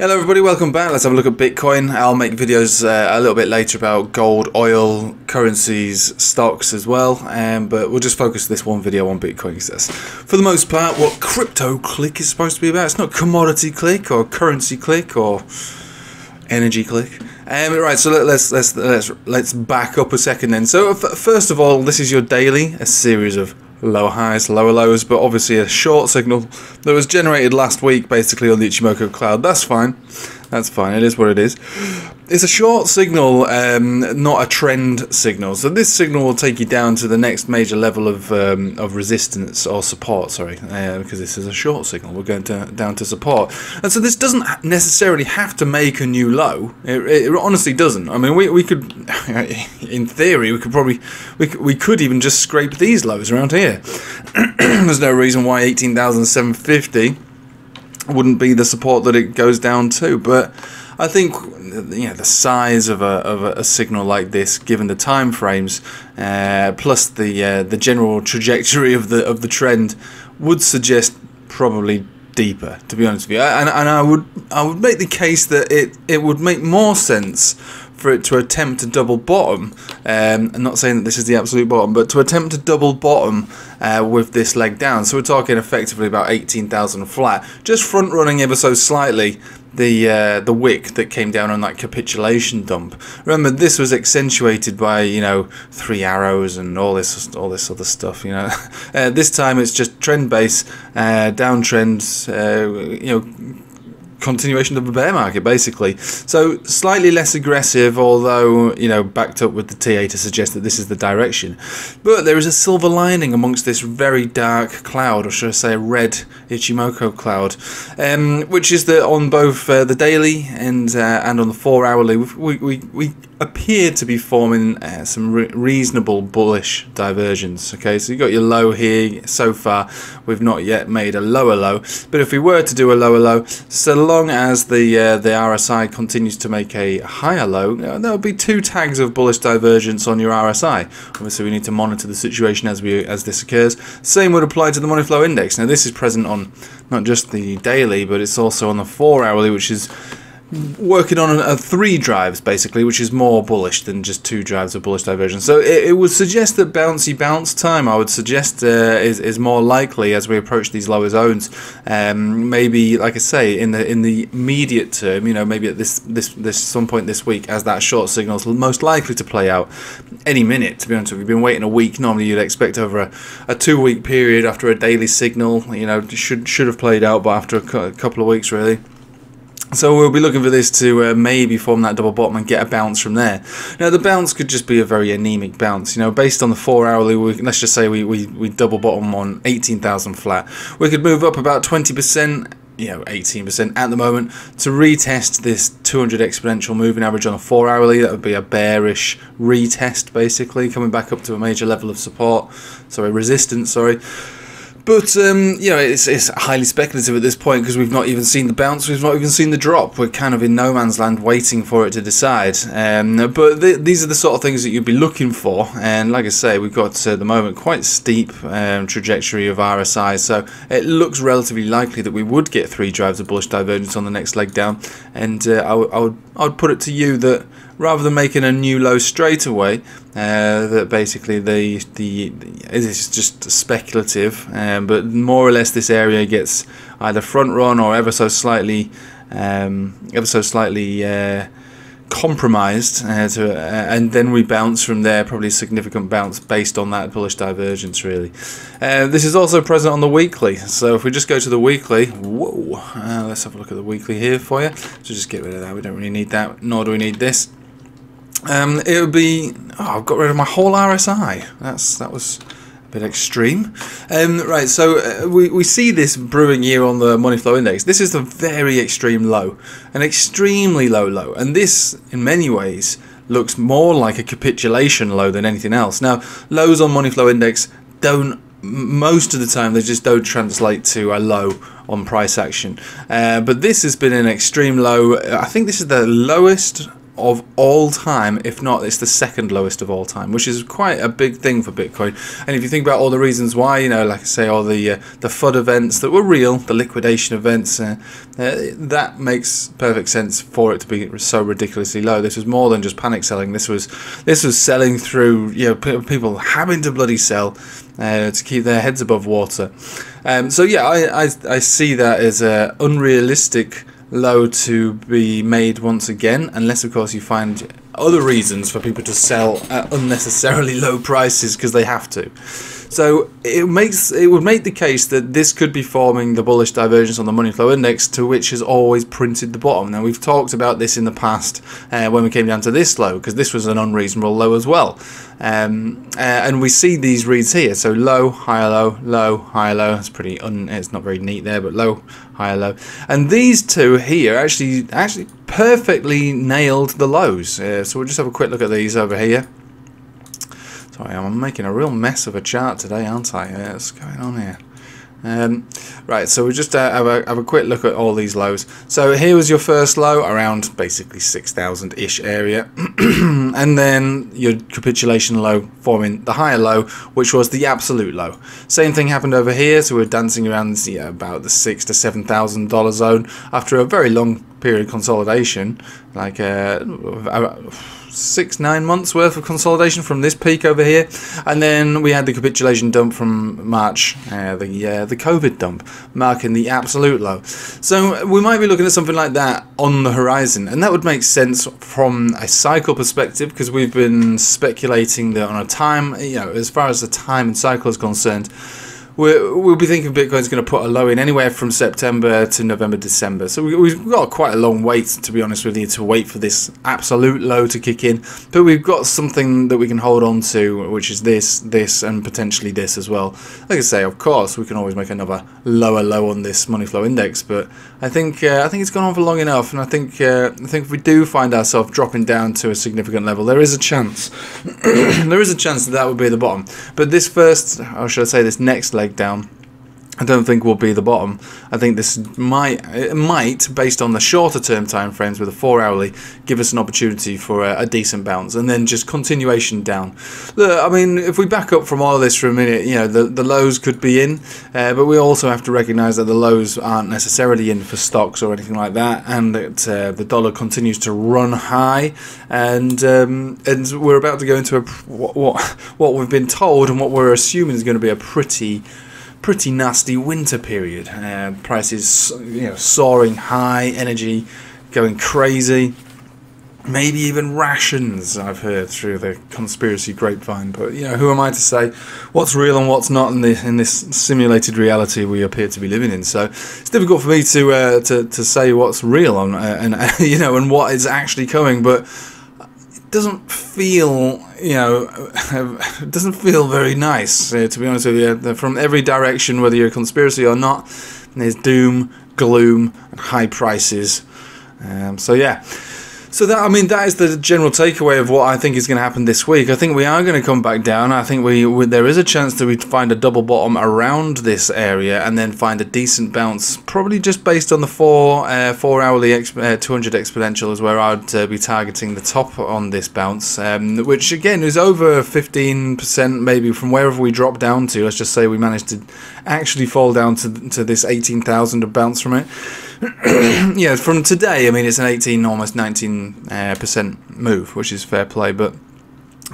Hello everybody, welcome back. Let's have a look at Bitcoin. I'll make videos uh, a little bit later about gold, oil, currencies, stocks as well, um, but we'll just focus this one video on Bitcoin because for the most part, what crypto click is supposed to be about. It's not commodity click or currency click or energy click. Um, right, so let, us let's let's let's back up a second then. So first of all, this is your daily, a series of lower highs, lower lows, but obviously a short signal that was generated last week basically on the Ichimoku cloud. That's fine. That's fine. It is what it is. It's a short signal, um, not a trend signal. So this signal will take you down to the next major level of um, of resistance or support. Sorry, uh, because this is a short signal. We're going to, down to support, and so this doesn't necessarily have to make a new low. It, it honestly doesn't. I mean, we, we could, in theory, we could probably we we could even just scrape these lows around here. There's no reason why eighteen thousand seven fifty wouldn't be the support that it goes down to. But I think you know the size of a, of a signal like this, given the time frames, uh, plus the uh, the general trajectory of the of the trend, would suggest probably deeper. To be honest with you, and and I would I would make the case that it it would make more sense for it to attempt to double bottom. Um, I'm not saying that this is the absolute bottom, but to attempt to double bottom uh, with this leg down. So we're talking effectively about 18,000 flat, just front running ever so slightly the uh, the wick that came down on that capitulation dump. Remember, this was accentuated by you know three arrows and all this all this other stuff. You know, uh, this time it's just trend base, uh, downtrend. Uh, you know continuation of the bear market, basically. So slightly less aggressive, although you know backed up with the TA to suggest that this is the direction. But there is a silver lining amongst this very dark cloud, or should I say, a red Ichimoku cloud, um, which is that on both uh, the daily and uh, and on the four hourly, we we we appear to be forming uh, some re reasonable bullish divergence. Okay, so you've got your low here so far. We've not yet made a lower low, but if we were to do a lower low, so long as the uh, the RSI continues to make a higher low, there'll be two tags of bullish divergence on your RSI. Obviously, we need to monitor the situation as we as this occurs. Same would apply to the money flow index. Now, this is present on not just the daily, but it's also on the four hourly, which is working on a, a, three drives basically, which is more bullish than just two drives of bullish divergence. So it, it would suggest that bouncy bounce time, I would suggest, uh, is is more likely as we approach these lower zones. Um, maybe, like I say, in the in the immediate term, you know, maybe at this this this some point this week, as that short signal is most likely to play out any minute. To be honest, with you, we've been waiting a week. Normally, you'd expect over a, a two week period after a daily signal, you know, should should have played out, but after a, a couple of weeks, really. So we'll be looking for this to uh, maybe form that double bottom and get a bounce from there. Now the bounce could just be a very anemic bounce. You know, based on the four hourly, we, let's just say we, we, we double bottom on 18,000 flat. We could move up about 20%, you know, 18% at the moment to retest this 200 exponential moving average on a four hourly. That would be a bearish retest basically, coming back up to a major level of support. Sorry, resistance, sorry. But um, you know, it's, it's highly speculative at this point because we've not even seen the bounce, we've not even seen the drop. We're kind of in no man's land, waiting for it to decide. Um, but th these are the sort of things that you'd be looking for. And like I say, we've got uh, at the moment quite steep um, trajectory of RSI, so it looks relatively likely that we would get three drives of bullish divergence on the next leg down. And uh, I, I would I would put it to you that rather than making a new low straight away, uh, that basically the, the, is just speculative, um, but more or less this area gets either front run or ever so slightly, um, ever so slightly. Uh, compromised uh, to, uh, and then we bounce from there probably a significant bounce based on that bullish divergence really uh, this is also present on the weekly so if we just go to the weekly whoa uh, let's have a look at the weekly here for you so just get rid of that we don't really need that nor do we need this um, it would be oh, I've got rid of my whole RSI that's that was a bit extreme. Um, right, so uh, we, we see this brewing here on the money flow index. This is a very extreme low, an extremely low low, and this, in many ways, looks more like a capitulation low than anything else. Now, lows on money flow index don't most of the time they just don't translate to a low on price action. Uh, but this has been an extreme low. I think this is the lowest of all time, if not, it's the second lowest of all time, which is quite a big thing for Bitcoin. And if you think about all the reasons why, you know, like I say, all the uh, the FUD events that were real, the liquidation events, uh, uh, that makes perfect sense for it to be so ridiculously low. This was more than just panic selling. This was this was selling through, you know, people having to bloody sell uh, to keep their heads above water. Um, so yeah, I, I I see that as a unrealistic low to be made once again, unless of course you find other reasons for people to sell at unnecessarily low prices because they have to. So it makes it would make the case that this could be forming the bullish divergence on the money flow index, to which has always printed the bottom. Now we've talked about this in the past uh, when we came down to this low, because this was an unreasonable low as well. Um, uh, and we see these reads here. So low, higher, low, low, higher, low. It's pretty. Un, it's not very neat there, but low, higher, low. And these two here actually actually perfectly nailed the lows. Uh, so we'll just have a quick look at these over here. Sorry, I'm making a real mess of a chart today, aren't I? what's going on here? Um, right, so we just uh, have, a, have a quick look at all these lows. So here was your first low, around basically 6,000-ish area. and then your capitulation low forming the higher low, which was the absolute low. Same thing happened over here, so we're dancing around about the six to $7,000 zone after a very long period of consolidation, like uh, six, nine months worth of consolidation from this peak over here. And then we had the capitulation dump from March, uh, the, uh, the COVID dump, marking the absolute low. So we might be looking at something like that on the horizon. And that would make sense from a cycle perspective because we've been speculating that on a time, you know, as far as the time and cycle is concerned, we'll, we'll be thinking Bitcoin's going to put a low in anywhere from September to November, December. So we, have got quite a long wait, to be honest with you, to wait for this absolute low to kick in. But we've got something that we can hold on to, which is this, this, and potentially this as well. Like I say, of course, we can always make another lower low on this money flow index, but I think uh, I think it's gone on for long enough, and I think uh, I think if we do find ourselves dropping down to a significant level, there is a chance. there is a chance that that would be the bottom. But this first, or should I say, this next leg down I don't think will be the bottom. I think this might, it might, based on the shorter term time frames with a four hourly, give us an opportunity for a, a decent bounce, and then just continuation down. Look, I mean, if we back up from all of this for a minute, you know, the the lows could be in, uh, but we also have to recognise that the lows aren't necessarily in for stocks or anything like that, and that uh, the dollar continues to run high, and um, and we're about to go into a what what, what we've been told and what we're assuming is going to be a pretty pretty nasty winter period. Uh, prices, you know, soaring high, energy going crazy. Maybe even rations, I've heard through the conspiracy grapevine. But you know, who am I to say what's real and what's not in, the, in this simulated reality we appear to be living in? So it's difficult for me to uh, to, to say what's real uh, and you know and what is actually coming. But doesn't feel, you know, doesn't feel very nice, uh, to be honest with you. From every direction, whether you're a conspiracy or not, there's doom, gloom, and high prices. Um, so, yeah. So that I mean that is the general takeaway of what I think is going to happen this week. I think we are going to come back down. I think we, we there is a chance that we find a double bottom around this area and then find a decent bounce, probably just based on the four uh, four hourly exp- uh, 200 exponential is where I'd uh, be targeting the top on this bounce, um, which again is over 15% maybe from wherever we drop down to. Let's just say we managed to actually fall down to to this 18,000 of bounce from it. yeah, from today, I mean, it's an 18, almost 19 uh, percent move, which is fair play. But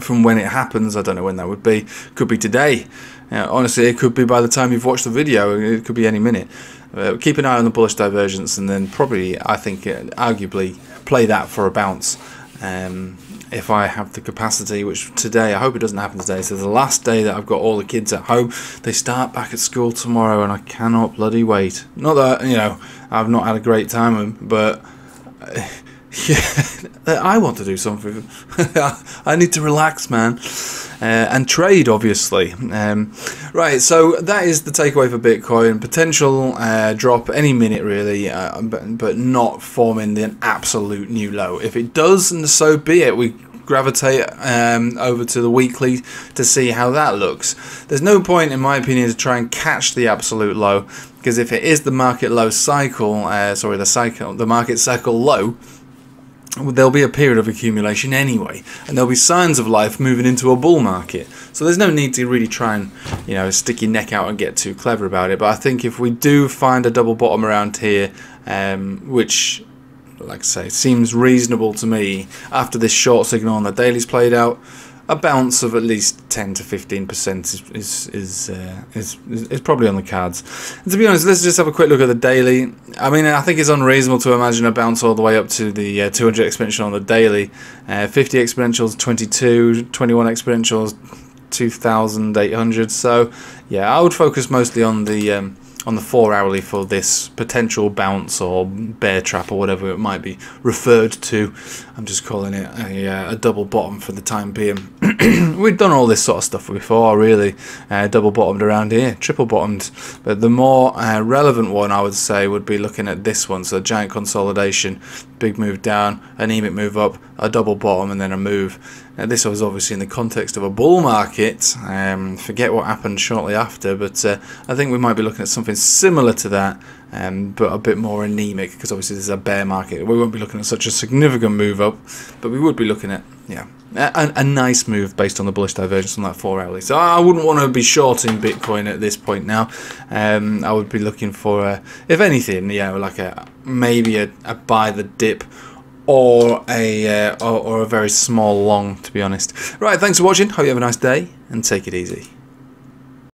from when it happens, I don't know when that would be. Could be today. Honestly, it could be by the time you've watched the video. It could be any minute. Uh, keep an eye on the bullish divergence, and then probably, I think, uh, arguably, play that for a bounce. Um, if I have the capacity, which today, I hope it doesn't happen today. So the last day that I've got all the kids at home, they start back at school tomorrow, and I cannot bloody wait. Not that you know I've not had a great time, but. Yeah, I want to do something. I need to relax, man, uh, and trade, obviously. Um, right, so that is the takeaway for Bitcoin. Potential uh, drop any minute, really, uh, but, but not forming the absolute new low. If it does, and so be it. We gravitate um, over to the weekly to see how that looks. There's no point, in my opinion, to try and catch the absolute low because if it is the market low cycle, uh, sorry, the cycle, the market cycle low there'll be a period of accumulation anyway, and there'll be signs of life moving into a bull market. So there's no need to really try and, you know, stick your neck out and get too clever about it. But I think if we do find a double bottom around here, um, which, like I say, seems reasonable to me after this short signal on the daily's played out, a bounce of at least 10 to 15 percent is is is, uh, is is probably on the cards. And to be honest, let's just have a quick look at the daily. I mean, I think it's unreasonable to imagine a bounce all the way up to the uh, 200 exponential on the daily. Uh, 50 exponentials, 22, 21 exponentials, 2,800. So yeah, I would focus mostly on the um, on the four hourly for this potential bounce or bear trap or whatever it might be referred to. I'm just calling it a, uh, a double bottom for the time being. We've done all this sort of stuff before, really. Uh, double bottomed around here, triple bottomed. But the more uh, relevant one, I would say, would be looking at this one. So giant consolidation, big move down, anemic move up, a double bottom, and then a move. Now, this was obviously in the context of a bull market. Um, forget what happened shortly after, but uh, I think we might be looking at something similar to that, um, but a bit more anemic because obviously this is a bear market. We won't be looking at such a significant move up, but we would be looking at yeah a, a nice move based on the bullish divergence on that four hourly. So I wouldn't want to be shorting Bitcoin at this point now. Um, I would be looking for, a, if anything, yeah, like a maybe a, a buy the dip or a uh, or, or a very small long, to be honest. Right, thanks for watching. Hope you have a nice day and take it easy.